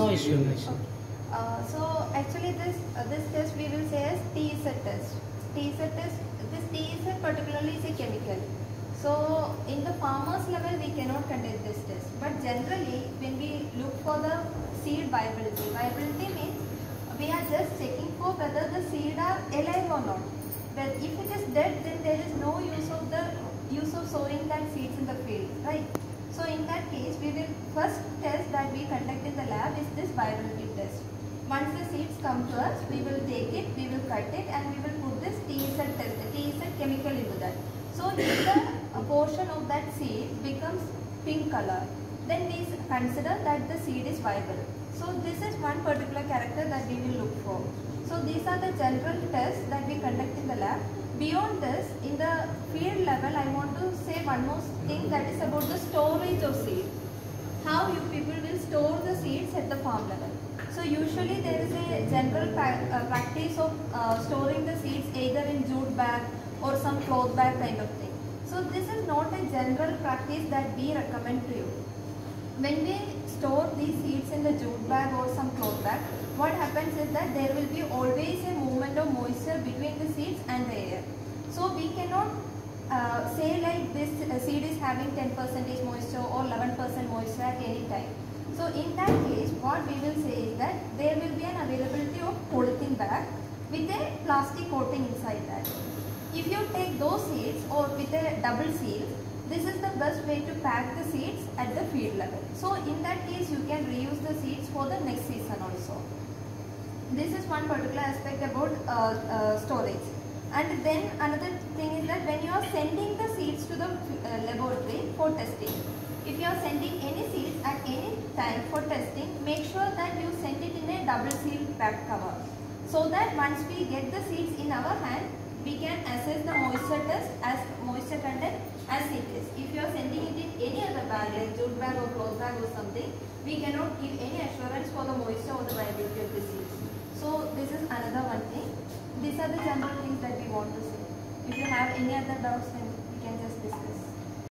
No issue, issue. Uh, so actually this uh, this test we will say as TZ test. TZ test, this TZ particularly is a chemical. So in the farmers level we cannot conduct this test. But generally when we look for the seed viability, viability means we are just checking for whether the seed are alive or not. But if it is dead then there is no use of the use of sowing that seeds in the field, right? Case we will first test that we conduct in the lab is this viability test. Once the seeds come to us, we will take it, we will cut it and we will put this TZ test, TZ chemical into that. So if the portion of that seed becomes pink color, then we consider that the seed is viable. So this is one particular character that we will look for. So these are the general tests that we conduct in the lab. Beyond this, in the field level, I want to say one more thing that is about the storage of seed. How you people will store the seeds at the farm level. So usually there is a general uh, practice of uh, storing the seeds either in jute bag or some cloth bag kind of thing. So this is not a general practice that we recommend to you. When we store these seeds in the jute bag or some cloth bag, what happens is that there will be always a movement of moisture between the seeds and the air. So we cannot uh, say like this uh, seed is having 10% moisture or 11% moisture at any time. So in that case, what we will say is that there will be an availability of polythene bag with a plastic coating inside that. If you take those seeds or with a double seal, this is the best way to pack the seeds at the field level. So in that case, you can reuse the seeds for the next season also. This is one particular aspect about uh, uh, storage. And then another thing is that when you are sending the seeds to the uh, laboratory for testing, if you are sending any seeds at any time for testing, make sure that you send it in a double sealed back cover. So that once we get the seeds in our hand, we can assess the moisture test as moisture content as it is. If you are sending it in any other bag like jute bag or cloth bag or something, we cannot give any assurance for the moisture or the viability of the seeds. So this is another one thing. These are the general